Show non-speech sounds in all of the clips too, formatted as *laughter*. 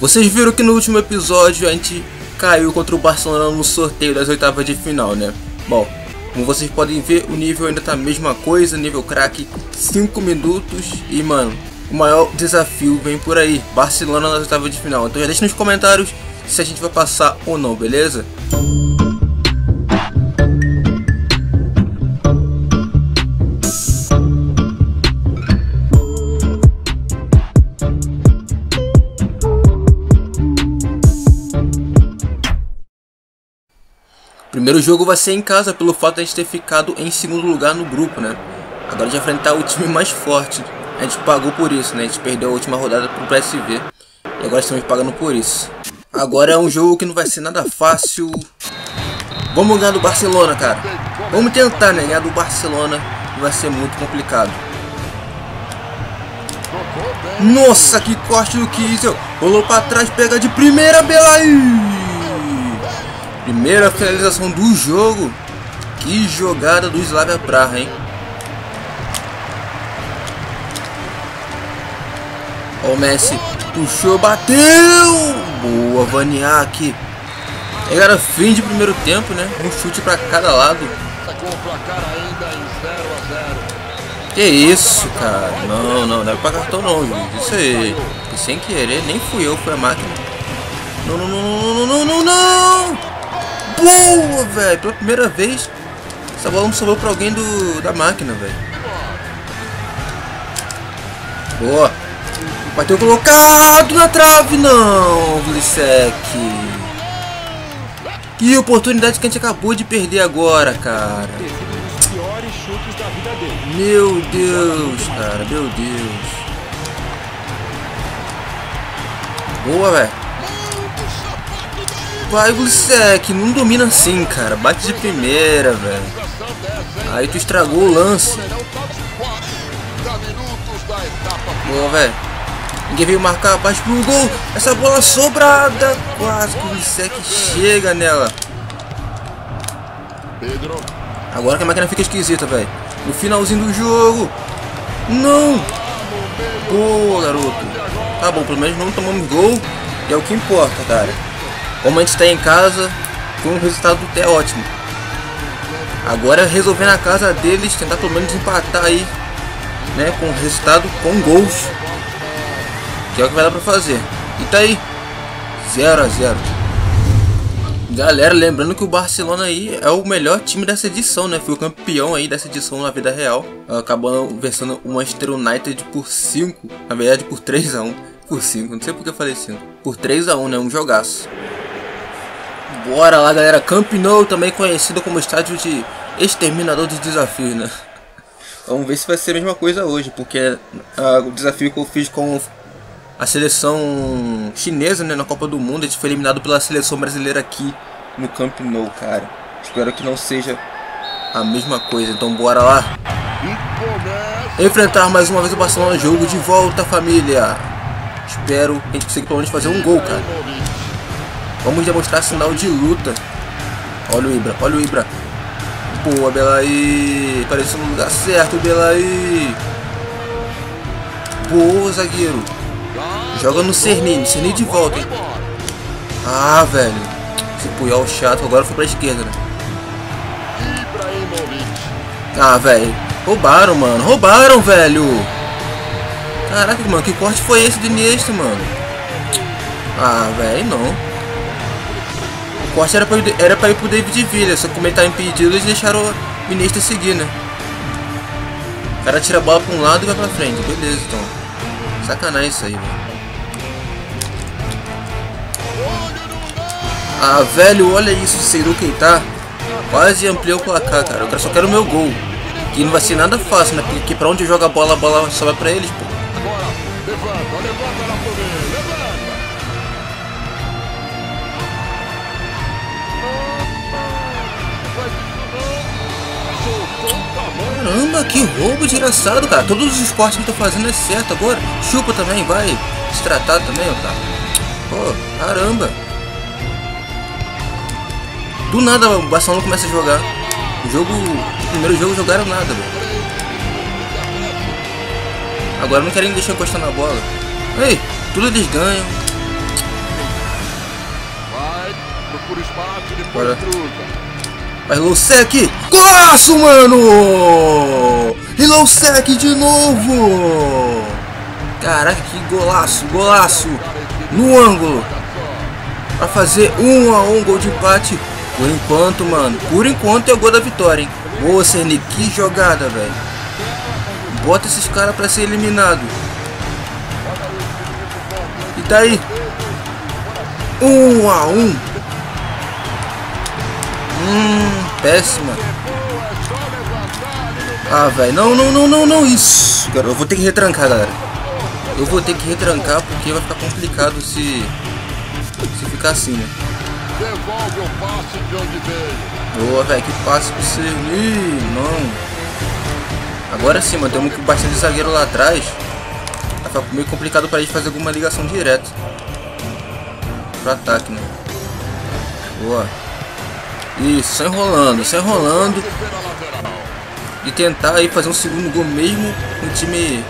Vocês viram que no último episódio a gente caiu contra o Barcelona no sorteio das oitavas de final, né? Bom, como vocês podem ver, o nível ainda tá a mesma coisa, nível craque, 5 minutos e, mano, o maior desafio vem por aí, Barcelona nas oitavas de final. Então já deixa nos comentários se a gente vai passar ou não, beleza? Primeiro jogo vai ser em casa pelo fato de a gente ter ficado em segundo lugar no grupo, né? Agora de enfrentar o time mais forte. A gente pagou por isso, né? A gente perdeu a última rodada pro PSV. E agora estamos pagando por isso. Agora é um jogo que não vai ser nada fácil. Vamos ganhar do Barcelona, cara. Vamos tentar, né? Ganhar do Barcelona. Vai ser muito complicado. Nossa, que corte do Kiesel. Rolou pra trás, pega de primeira, Belaí. Primeira finalização do jogo. Que jogada do Slavia Praha, hein? Ó o Messi. Puxou, bateu! Boa, Vaniak. E era fim de primeiro tempo, né? Um chute para cada lado. Que isso, cara? Não, não, não é pra cartão não, juiz. Isso aí. Sem querer, nem fui eu, foi a máquina. Não, não, não, não, não, não, não, não! Boa, velho. Pela primeira vez, essa bola não sobrou pra alguém do, da máquina, velho. Boa. Bateu colocado na trave, não, Glisek. Que oportunidade que a gente acabou de perder agora, cara. Meu Deus, cara, meu Deus. Boa, velho. Vai, Glisek, não domina assim, cara. Bate de primeira, velho. Aí tu estragou o lance. Boa, velho. Ninguém veio marcar, bate pro gol. Essa bola sobrada. Quase que o Glisek chega nela. Agora que a máquina fica esquisita, velho. No finalzinho do jogo. Não. Boa, garoto. Tá bom, pelo menos não tomamos gol. E é o que importa, cara. Como a gente está em casa, foi um resultado até ótimo. Agora resolver na casa deles, tentar pelo menos empatar aí, né, com resultado com gols. Que é o que vai dar pra fazer. E tá aí, 0 a 0 Galera, lembrando que o Barcelona aí é o melhor time dessa edição, né? Foi o campeão aí dessa edição na vida real. Acabou versando o Manchester United por 5, na verdade por 3 a 1 por 5, não sei porque eu falei 5. Por 3 a 1 né? Um jogaço. Bora lá, galera. Camp Nou, também conhecido como estádio de exterminador dos desafios, né? Vamos ver se vai ser a mesma coisa hoje, porque uh, o desafio que eu fiz com a seleção chinesa, né, na Copa do Mundo, a gente foi eliminado pela seleção brasileira aqui no Camp Nou, cara. Espero que não seja a mesma coisa, então bora lá. Enfrentar mais uma vez o Barcelona, jogo de volta, família. Espero que a gente consiga pelo menos fazer um gol, cara. Vamos demonstrar sinal de luta. Olha o Ibra, olha o Ibra. Boa, Belaí. Apareceu no lugar certo, Belaí. Boa, zagueiro. Joga no Cerny, Cerny de volta, hein. Ah, velho. Esse Puyol chato. Agora foi pra esquerda, né? Ah, velho. Roubaram, mano. Roubaram, velho. Caraca, mano. Que corte foi esse do Iniesta, mano? Ah, velho, não. Corte era pra, era pra ir pro David Villa, só como ele tá impedido, eles deixaram o Iniesta seguir, né? O cara tira a bola pra um lado e vai pra frente. Beleza, então. Sacanagem isso aí, velho. Ah, velho, olha isso, Seiru Keita. Quase ampliou o placar, cara. Eu só quero o meu gol. Que não vai ser nada fácil, né? Porque pra onde joga a bola, a bola só vai pra eles, pô. Caramba, que roubo desgraçado, cara. Todos os esportes que eu tô fazendo é certo agora. Chupa também, vai. Destratado também, o Pô, caramba. Do nada o Barcelona começa a jogar. O jogo. O primeiro jogo jogaram nada, velho. Agora não querem deixar encostar na bola. Ei, tudo eles ganham. Vai, procura espaço, depois Bora. Vai, Lowsec! Golaço, mano! E Lowsec de novo! Caraca, que golaço, golaço! No ângulo! Pra fazer um a um gol de empate. Por enquanto, mano. Por enquanto é o gol da vitória, hein? Boa, Cerny. Que jogada, velho. Bota esses caras pra ser eliminado. E tá aí. Um a um. Hum, péssima. Ah, velho. Não, não, não, não, não. Isso, cara. Eu vou ter que retrancar, galera. Eu vou ter que retrancar porque vai ficar complicado se... Se ficar assim, né? Devolve o passe de onde veio. Boa, velho. Que passe pro você. Ih, não. Agora sim, mano. Temos bastante zagueiro lá atrás. Vai ficar meio complicado pra gente fazer alguma ligação direta. Pro ataque, né? Boa. Isso, só enrolando, só enrolando. E tentar aí fazer um segundo gol mesmo com o time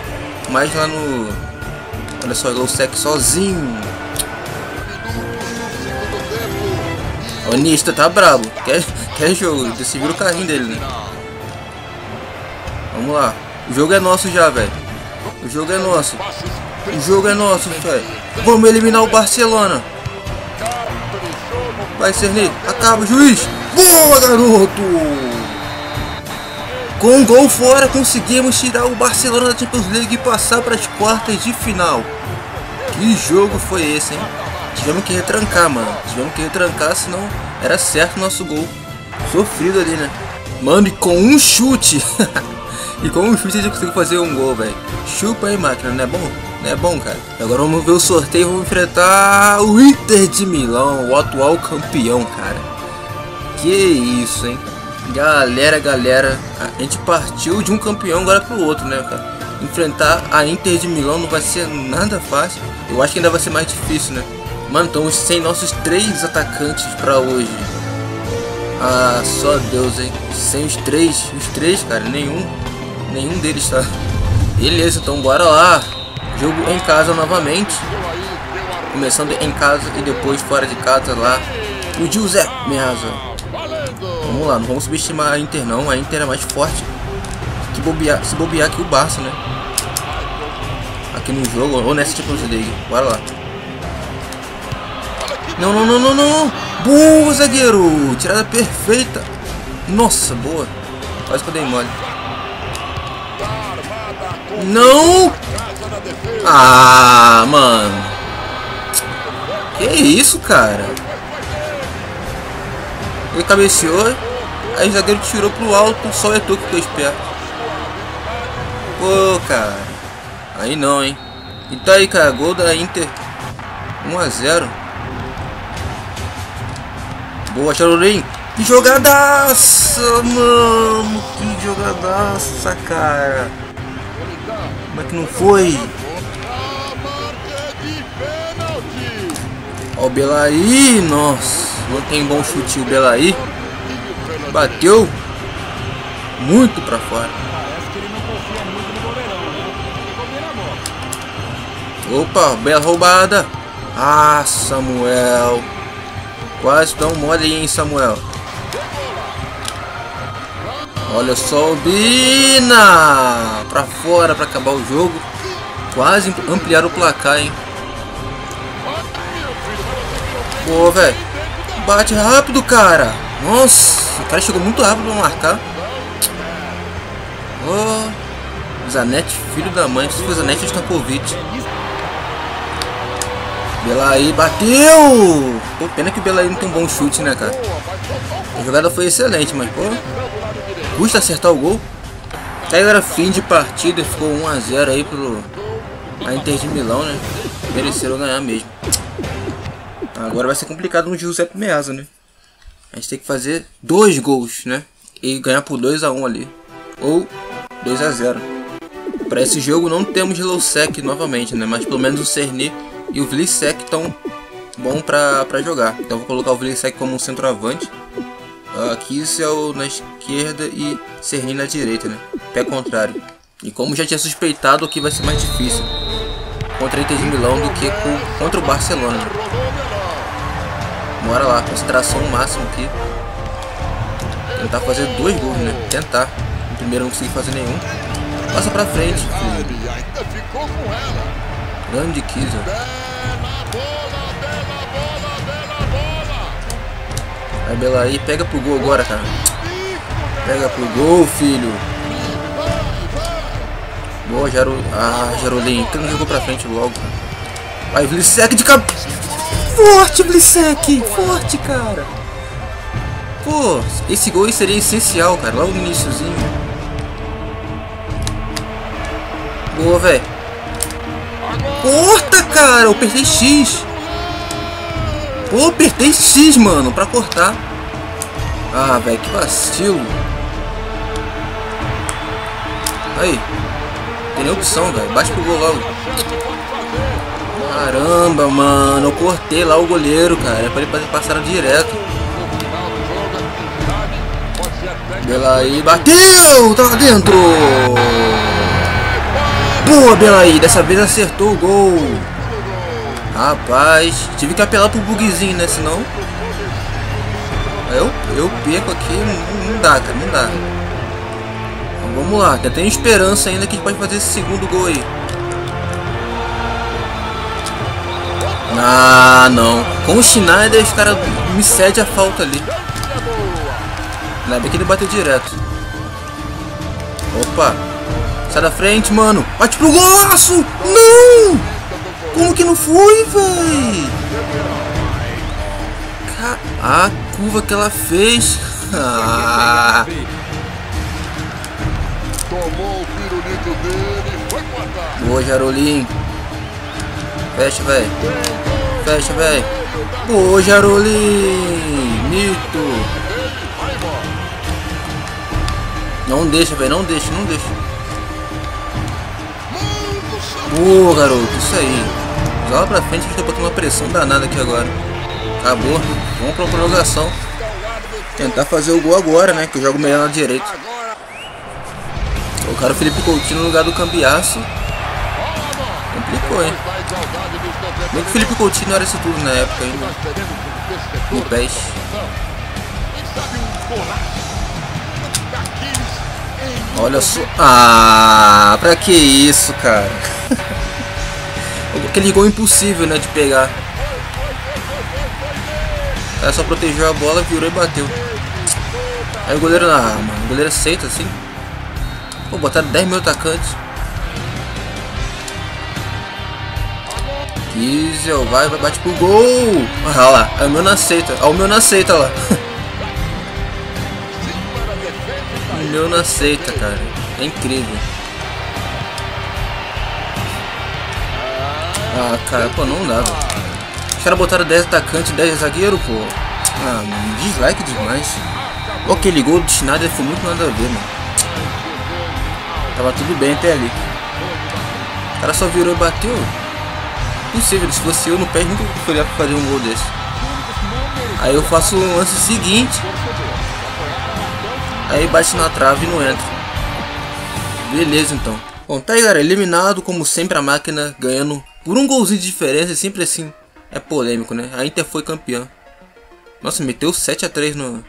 mais lá no... Olha só, o Sec sozinho. O Nista tá brabo. Quer, quer jogo. Vira o carrinho dele, né? Vamos lá. O jogo é nosso já, velho. O jogo é nosso. O jogo é nosso, velho. Vamos eliminar o Barcelona. Vai, Cerny. Acaba, juiz. Boa, garoto! Com um gol fora, conseguimos tirar o Barcelona da Champions League e passar para as quartas de final. Que jogo foi esse, hein? Tivemos que retrancar, mano. Tivemos que retrancar, senão era certo o nosso gol. Sofrido ali, né? Mano, e com um chute. *laughs* e com um chute a gente conseguiu fazer um gol, velho. Chupa aí, máquina, não é bom? Não é bom, cara. Agora vamos ver o sorteio. Vamos enfrentar o Inter de Milão, o atual campeão, cara. Que isso, hein? Galera, galera, a gente partiu de um campeão agora pro outro, né, cara? Enfrentar a Inter de Milão não vai ser nada fácil. Eu acho que ainda vai ser mais difícil, né? Mano, estamos sem nossos três atacantes pra hoje. Ah, só Deus, hein? Sem os três, os três, cara, nenhum, nenhum deles tá. Beleza, então bora lá. Jogo em casa novamente. Começando em casa e depois fora de casa lá. O José Meazza. Vamos lá, não vamos subestimar a Inter não. A Inter é mais forte que bobear, se bobear que o Barça, né? Aqui no jogo, ou nessa Champions League. Bora lá. Não, não, não, não, não. Boa, zagueiro. Tirada perfeita. Nossa, boa. Quase que eu dei mole. Não. Ah, mano. Que isso, cara? Ele cabeceou, aí o zagueiro tirou pro alto, só o Eto'o ficou esperto. Pô, cara. Aí não, hein. E tá aí, cara. Gol da Inter. 1 a 0 Boa, Charurim. Que jogadaça, mano. Que jogadaça, cara. Como é que não foi? Ó o Belaí, nossa. Tem bom chute o Belaí. Bateu muito pra fora. Opa, bela roubada. Ah, Samuel. Quase tão mole hein, Samuel. Olha só o Bina. Pra fora pra acabar o jogo. Quase ampliar o placar, hein. Pô, velho. Bate rápido, cara. Nossa, o cara chegou muito rápido pra marcar. Oh, Zanetti, filho da mãe. Se foi Zanetti, está Covid. Belaí bateu! Pô, pena que o Belaí não tem um bom chute, né, cara? A jogada foi excelente, mas, pô, custa acertar o gol. Aí era fim de partida, ficou 1x0 aí pro a Inter de Milão, né? Mereceram ganhar mesmo. Agora vai ser complicado no Giuseppe Meazza, né? A gente tem que fazer dois gols, né? E ganhar por 2 a 1 um ali. Ou 2 a 0 Para esse jogo não temos Lowsec novamente, né? Mas pelo menos o Cerny e o Vlisek estão bom para jogar. Então vou colocar o Vlisek como um centroavante. Aqui é o na esquerda e Cerny na direita, né? Pé contrário. E como já tinha suspeitado, aqui vai ser mais difícil contra a Inter de Milão do que contra o Barcelona. Bora lá, concentração máxima aqui. Tentar fazer dois gols, né? Tentar. No primeiro não consegui fazer nenhum. Passa pra frente, filho. Grande Kiza. Vai, Belaí. Pega pro gol agora, cara. Pega pro gol, filho. Boa, Jaro... Ah, Jarolim. Que não jogou pra frente logo. Vai, Vlisek de cap... Forte, Vlisek. Forte, cara. Pô, esse gol seria essencial, cara. Logo no iníciozinho. Boa, velho. Corta, cara. Eu apertei X. Pô, apertei X, mano, pra cortar. Ah, velho, que vacilo. Aí. Tem opção, velho. Bate pro gol logo. Caramba, mano. Eu cortei lá o goleiro, cara. É pra ele passar direto. Belaí bateu! Tá dentro! Boa, Belaí! Dessa vez acertou o gol. Rapaz, tive que apelar pro bugzinho, né? Senão. Eu, eu perco aqui, não, não dá, cara, não dá. Então, vamos lá, tem esperança ainda que a gente pode fazer esse segundo gol aí. Ah, não. Com o Schneider, os caras me cede a falta ali. Ainda bem que ele bateu direto. Opa. Sai da frente, mano. Bate pro golaço! Não! Como que não foi, véi? A curva que ela fez. Ah. *laughs* Boa, Jarolim. Fecha, velho. Fecha, velho. Boa, Jarolim. Mito. Não deixa, velho. Não deixa, não deixa. Boa, garoto. Isso aí. Joga pra frente que gente tá botando uma pressão danada aqui agora. Acabou. Vamos pra prorrogação. Tentar fazer o gol agora, né? Que eu jogo melhor na direita. Colocaram o Felipe Coutinho no lugar do Cambiaço. Complicou, hein? Nem que o Felipe Coutinho era isso tudo na época ainda. No PES. Olha só. Ah, pra que isso, cara? *laughs* Aquele gol impossível, né, de pegar. Ela só protegeu a bola, virou e bateu. Aí o goleiro na mano, o goleiro aceita assim. Pô, botaram 10 mil atacantes. Kiesel, vai, vai, bate pro gol. Ah lá, é o meu não aceita. Ah, o meu não aceita lá. *laughs* o meu não aceita, cara. É incrível. Ah, cara, pô, não dá. Os caras botaram 10 atacantes, 10 zagueiro, pô. Ah, mano, dislike demais. Pô, aquele gol do Schneider foi muito nada a ver, mano. Tava tudo bem até ali. O cara só virou e bateu. Impossível, se fosse eu no pé, nunca poderia fazer um gol desse. Aí eu faço o lance seguinte. Aí bate na trave e não entra. Beleza então. Bom, tá aí galera, eliminado como sempre a máquina ganhando por um golzinho de diferença, sempre assim é polêmico, né? A Inter foi campeã. Nossa, meteu 7 a 3 no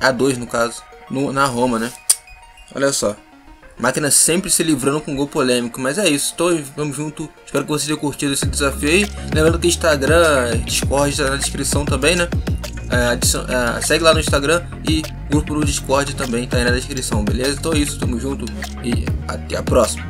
A2 no caso, no, na Roma, né? Olha só. Máquina sempre se livrando com gol polêmico, mas é isso, tô, vamos junto. Espero que vocês tenham curtido esse desafio aí. Lembrando que Instagram, Discord está na descrição também, né? É, é, segue lá no Instagram e grupo no Discord também tá aí na descrição, beleza? Então é isso, tamo junto e até a próxima.